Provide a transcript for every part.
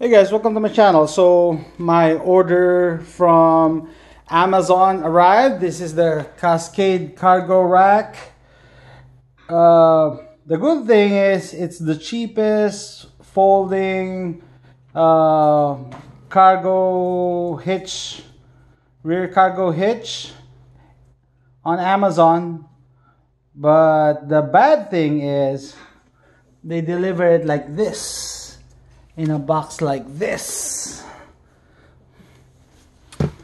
Hey guys, welcome to my channel. So my order from Amazon arrived. This is the Cascade cargo rack. Uh, the good thing is it's the cheapest folding uh, cargo hitch, rear cargo hitch on Amazon. But the bad thing is they deliver it like this in a box like this.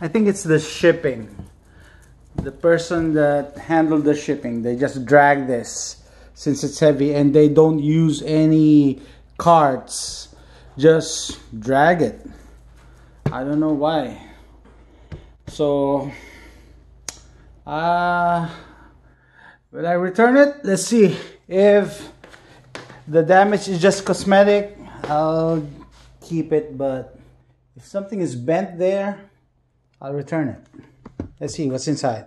I think it's the shipping. The person that handled the shipping, they just drag this since it's heavy and they don't use any carts. Just drag it. I don't know why. So, uh, will I return it? Let's see if the damage is just cosmetic I'll keep it but if something is bent there I'll return it. Let's see what's inside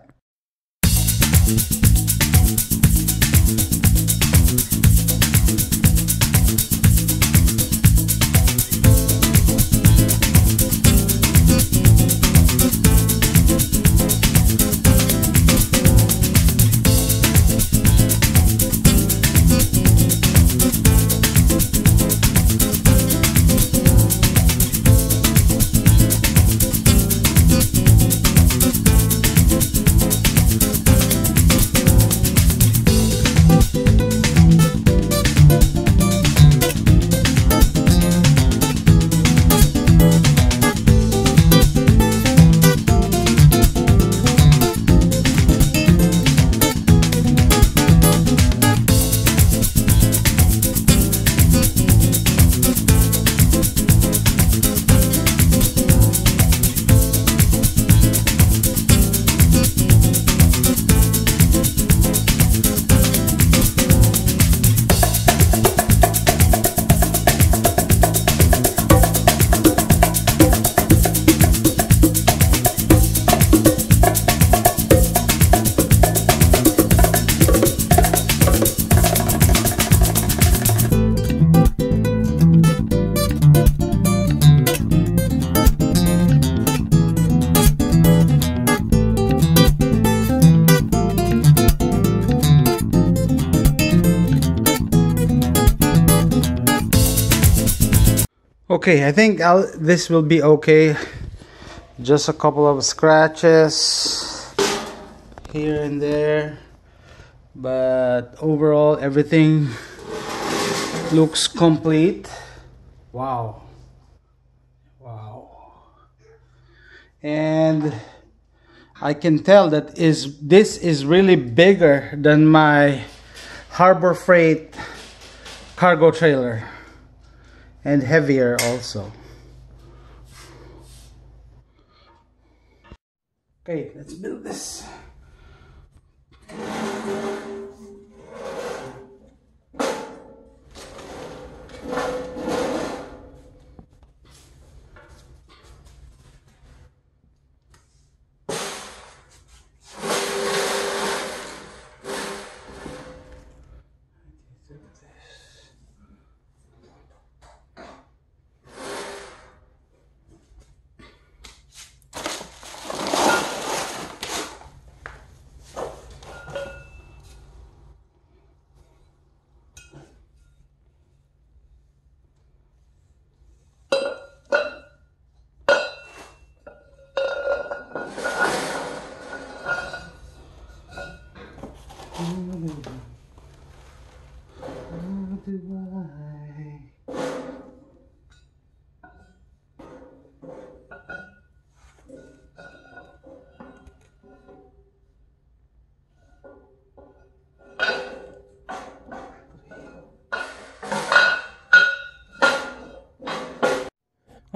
okay I think I'll, this will be okay. Just a couple of scratches here and there. But overall everything looks complete. Wow. Wow. And I can tell that is this is really bigger than my Harbor Freight cargo trailer and heavier also. Okay, let's build this.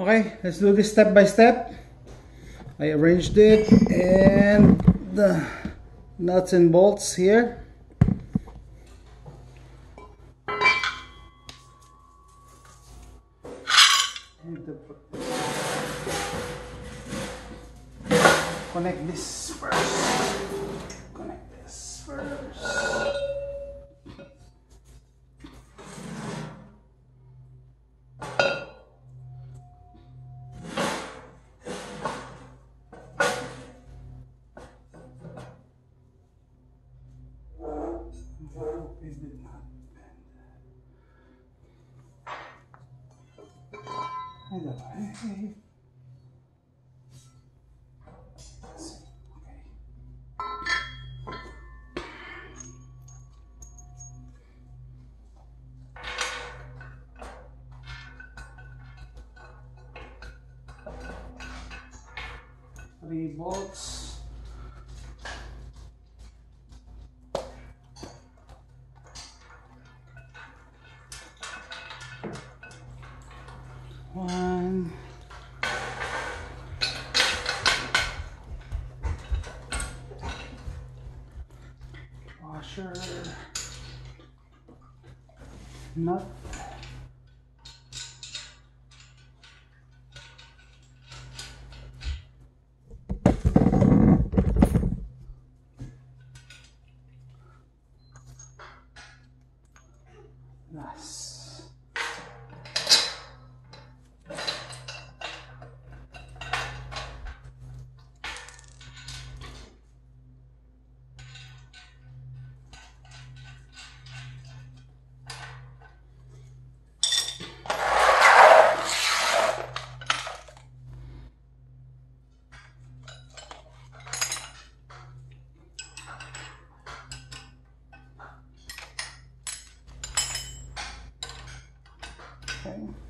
Okay, let's do this step by step. I arranged it and the nuts and bolts here. Connect this way. Three bolts. Washer. Nut. Okay.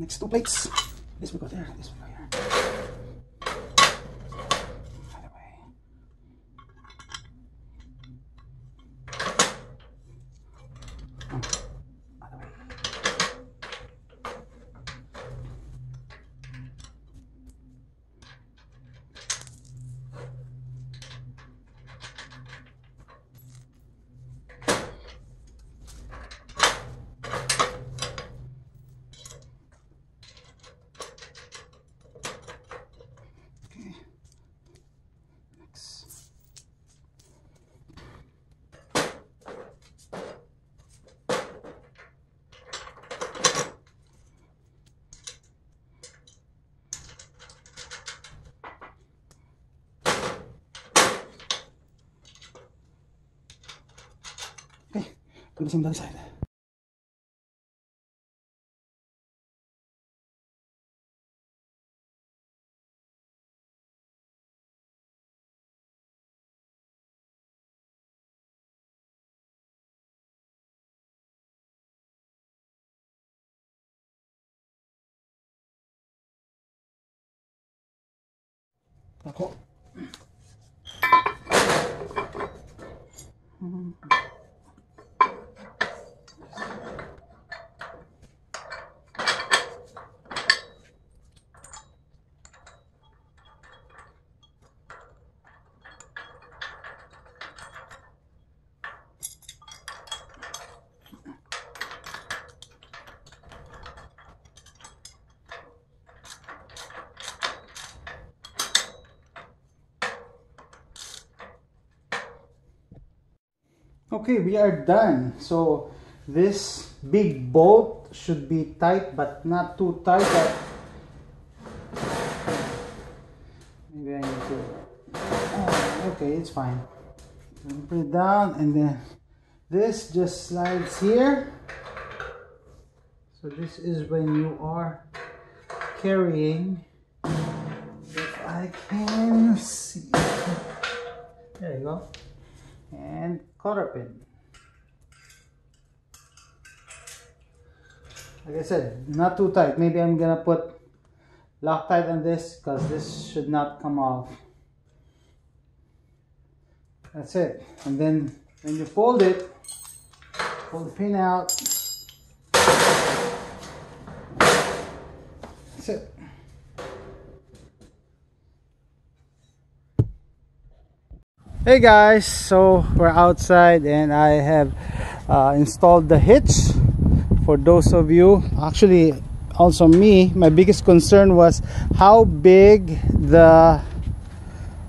Next two plates. This will go there. This will go do the same other side. Okay, we are done. So this big bolt should be tight but not too tight. That maybe I need to. Oh, okay, it's fine. Put it down and then this just slides here. So this is when you are carrying. If I can see. There you go and cotter pin. Like I said, not too tight. Maybe I'm gonna put Loctite on this because this should not come off. That's it. And then when you fold it, pull the pin out. That's it. Hey guys, so we're outside and I have uh, installed the hitch for those of you actually also me. My biggest concern was how big the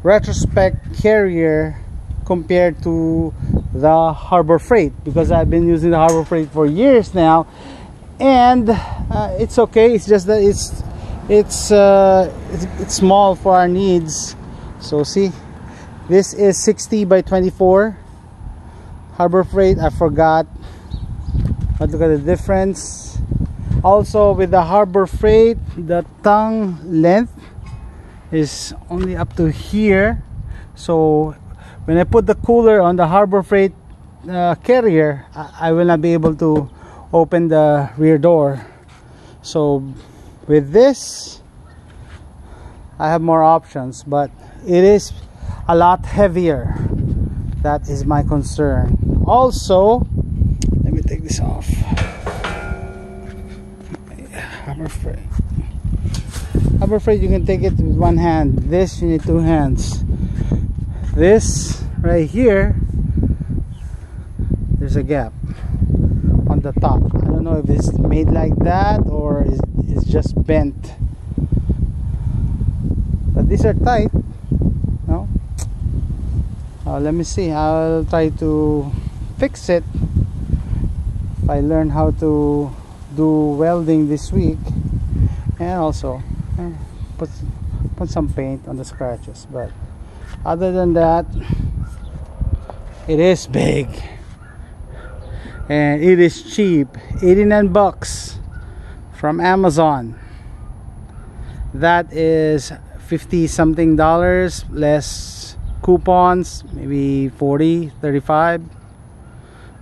retrospect carrier compared to the harbor freight because I've been using the harbor freight for years now. And uh, it's okay it's just that it's it's, uh, it's it's small for our needs. So see this is 60 by 24 harbor freight I forgot. But look at the difference. Also with the harbor freight the tongue length is only up to here. So when I put the cooler on the harbor freight uh, carrier I, I will not be able to open the rear door. So with this I have more options but it is a lot heavier. That is my concern. Also let me take this off. I'm afraid. I'm afraid you can take it with one hand. This you need two hands. This right here there's a gap on the top. I don't know if it's made like that or it's just bent. But these are tight uh, let me see. I'll try to fix it. If I learn how to do welding this week and also eh, put put some paint on the scratches. But other than that it is big. And it is cheap. 89 bucks from Amazon. That is 50 something dollars less coupons maybe 40 35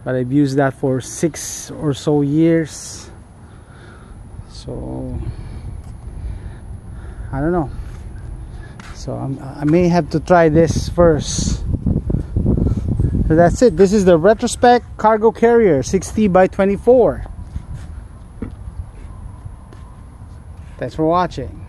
but I've used that for six or so years. So I don't know. So I'm, I may have to try this first. So that's it. This is the retrospect cargo carrier 60 by 24 thanks for watching